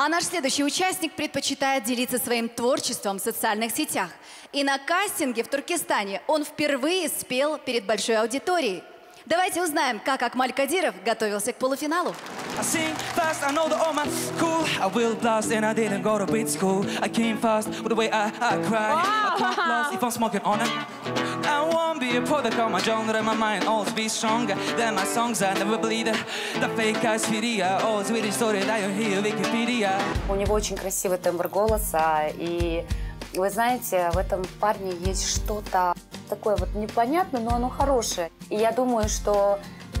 А наш следующий участник предпочитает делиться своим творчеством в социальных сетях. И на кастинге в Туркестане он впервые спел перед большой аудиторией. Давайте узнаем, как Акмаль Кадиров готовился к полуфиналу. I sing fast, I know that all my cool. I will blast, and I didn't go to beat school. I came fast with the way I, I cry. I can't last if I'm smoking on it. Won't be a product of my genre. My mind always be stronger than my songs. I never that the fake eyes video. Always with the story that you hear Wikipedia. У него очень красивый тембр голоса, и вы знаете, в этом парне есть что-то такое вот непонятное, но оно хорошее. И я думаю, что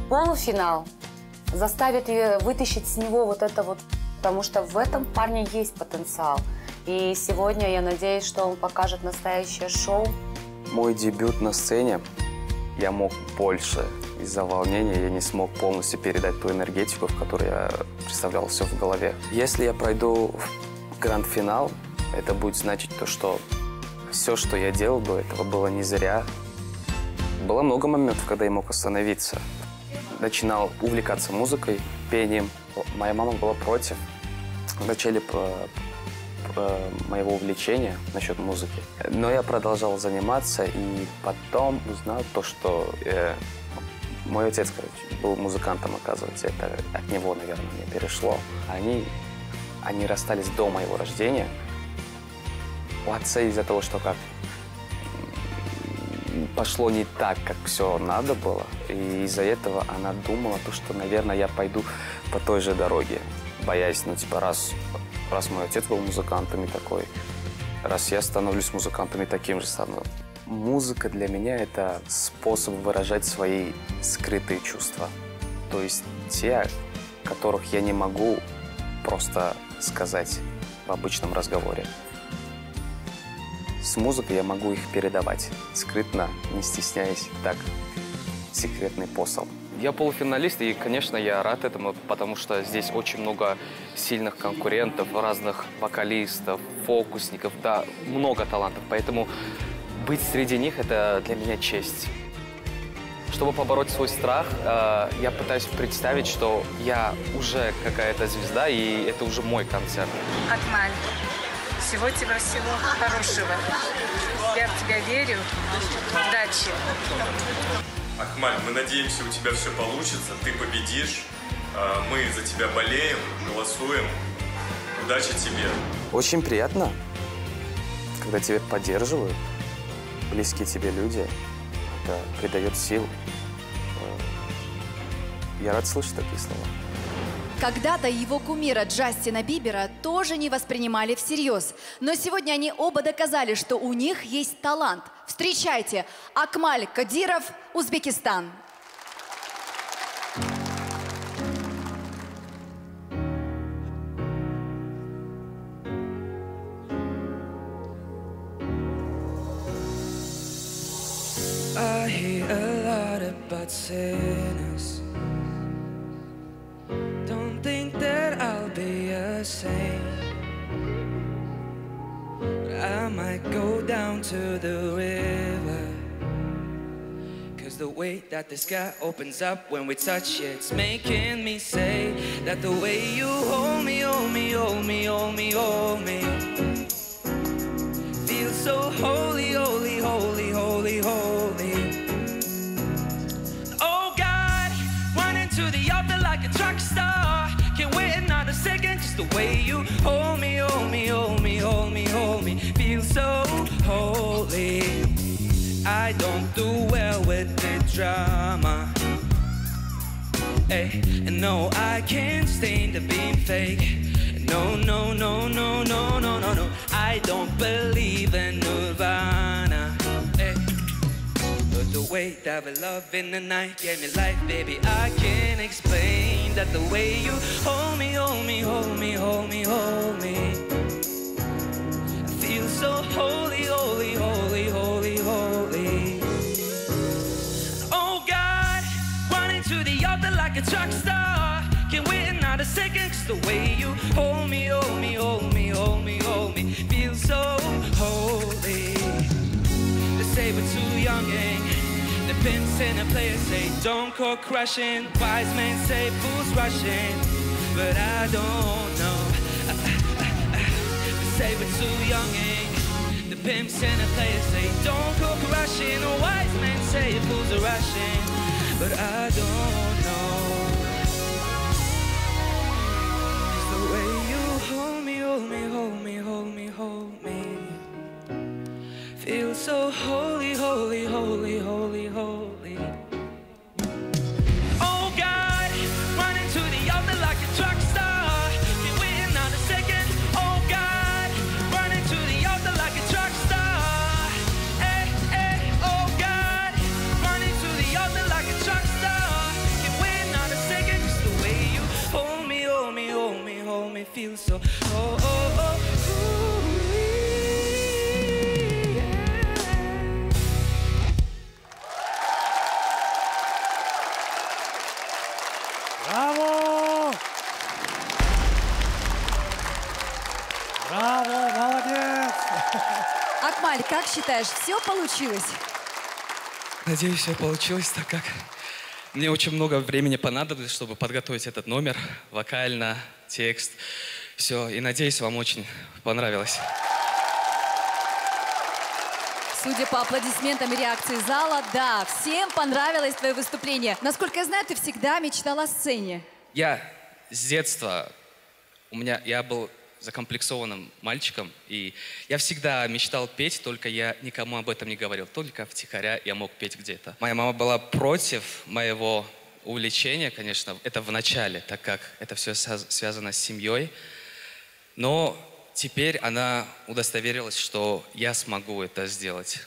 полуфинал заставит ее вытащить с него вот это вот, потому что в этом парне есть потенциал. И сегодня я надеюсь, что он покажет настоящее шоу. Мой дебют на сцене я мог больше. Из-за волнения я не смог полностью передать ту энергетику, в которой я представлял все в голове. Если я пройду в гранд-финал, это будет значить то, что все, что я делал до этого, было не зря. Было много моментов, когда я мог остановиться. Начинал увлекаться музыкой, пением. Моя мама была против. В моего увлечения насчет музыки. Но я продолжал заниматься и потом узнал то, что э, мой отец, короче, был музыкантом, оказывается. Это от него, наверное, мне перешло. Они, они расстались до моего рождения. У отца из-за того, что как пошло не так, как все надо было, и из-за этого она думала, то, что, наверное, я пойду по той же дороге, боясь, ну, типа, раз, раз мой отец был музыкантом и такой, раз я становлюсь музыкантом и таким же стану. Музыка для меня – это способ выражать свои скрытые чувства. То есть те, которых я не могу просто сказать в обычном разговоре. С музыкой я могу их передавать скрытно, не стесняясь, так, секретный посыл. Я полуфиналист, и, конечно, я рад этому, потому что здесь очень много сильных конкурентов, разных вокалистов, фокусников, да, много талантов. Поэтому быть среди них – это для меня честь. Чтобы побороть свой страх, э, я пытаюсь представить, что я уже какая-то звезда, и это уже мой концерт. Акмаль, всего тебе всего хорошего. Я в тебя верю. Удачи. Ахмаль, мы надеемся, у тебя все получится, ты победишь. А, Мы за тебя болеем, голосуем. Удачи тебе. Очень приятно, когда тебя поддерживают, близкие тебе люди. Это придает сил. Э, Я рад слышать такие слова. Когда-то его кумира Джастина Бибера тоже не воспринимали всерьез. Но сегодня они оба доказали, что у них есть талант. Встречайте, Акмаль Кадиров, Узбекистан. I hear a lot about sinners. Don't think that I'll be a saint. But I might go down to the river. Cause the way that the sky opens up when we touch it, it's making me say that the way you hold me, hold me, hold me, hold me, hold me. Feel so holy, holy, holy, holy, holy. Oh God, running to the altar like a track star. Can't wait another second, just the way you hold me, hold me, hold me, hold me, hold me. Feel so do well with the drama. Hey, and no, I can't stand the being fake. No, no, no, no, no, no, no, no. I don't believe in Nirvana. Hey. But the way that we love in the night gave me life, baby. I can't explain that the way you hold me, hold me, hold me, hold me, hold me. A track star. Can't wait another second, cause the way you hold me, hold me, hold me, hold me, hold me. Feel so holy. They say we're too young and the pimps and the players say don't go crushing. Wise men say fools rushing, but I don't know. save it too young age. The pimps and the players say don't go crushing. Wise men say fools are rushing, but I don't know. So holy, holy, holy, holy, holy. Oh God, running to the altar like a truck star. Been waiting on a second. Oh God, running to the altar like a truck star. Hey, eh, eh, hey, oh God, running to the altar like a truck star. Been waiting on a second, just the way you hold me, hold me, hold me, hold me, feel so. Браво! Браво, молодец! Акмаль, как считаешь, все получилось? Надеюсь, все получилось так, как мне очень много времени понадобилось, чтобы подготовить этот номер, вокально, текст, все. И надеюсь, вам очень понравилось. Судя по аплодисментам и реакции зала, да, всем понравилось твое выступление. Насколько я знаю, ты всегда мечтала о сцене. Я с детства, у меня, я был закомплексованным мальчиком, и я всегда мечтал петь, только я никому об этом не говорил, только втихаря я мог петь где-то. Моя мама была против моего увлечения, конечно, это в начале, так как это все связано с семьей, но теперь она удостоверилась, что я смогу это сделать.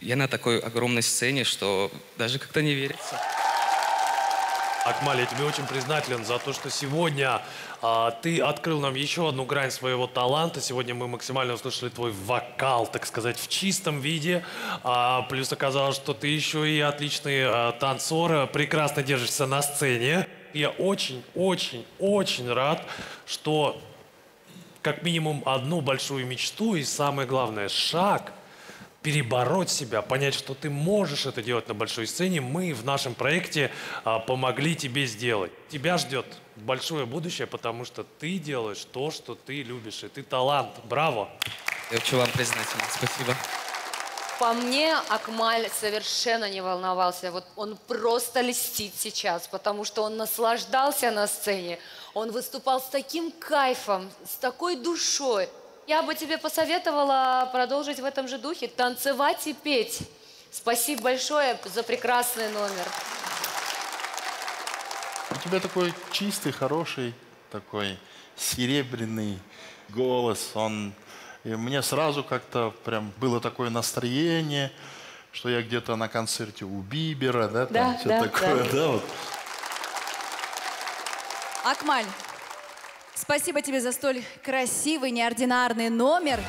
Я на такой огромной сцене, что даже как-то не верится. Акмаль, я тебе очень признателен за то, что сегодня а, ты открыл нам еще одну грань своего таланта. Сегодня мы максимально услышали твой вокал, так сказать, в чистом виде. А, плюс оказалось, что ты еще и отличный а, танцор, а, прекрасно держишься на сцене. Я очень, очень, очень рад, что как минимум одну большую мечту и самое главное шаг перебороть себя, понять, что ты можешь это делать на большой сцене, мы в нашем проекте а, помогли тебе сделать. Тебя ждет большое будущее, потому что ты делаешь то, что ты любишь, и ты талант. Браво! Я хочу вам признательно. Спасибо. По мне, Акмаль совершенно не волновался. Вот он просто льстит сейчас, потому что он наслаждался на сцене. Он выступал с таким кайфом, с такой душой. Я бы тебе посоветовала продолжить в этом же духе, танцевать и петь. Спасибо большое за прекрасный номер. У тебя такой чистый, хороший, такой серебряный голос. Он и мне сразу как-то прям было такое настроение, что я где-то на концерте у Бибера, да, там Да, все да, такое, да. да, вот. Акмаль, спасибо тебе за столь красивый, неординарный номер.